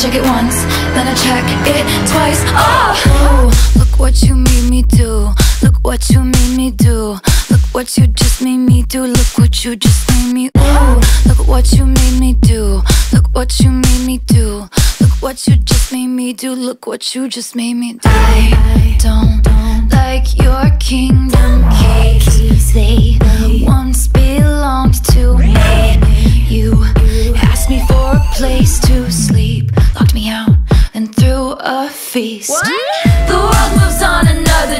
check it once, then I check it twice. Oh, look what you made me do. Look what you made me do. Look what you just made me do. Look what you just made me. Ooh, look what you made me do. Look what you made me do. Look what you just made me do. Look what you just made me do. I don't like your kingdom a feast. The world moves on another another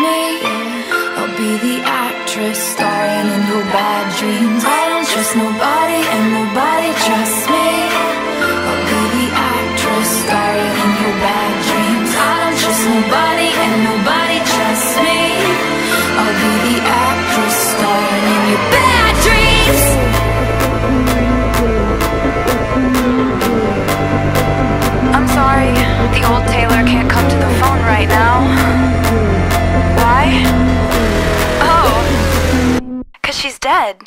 Actress starring in she's dead.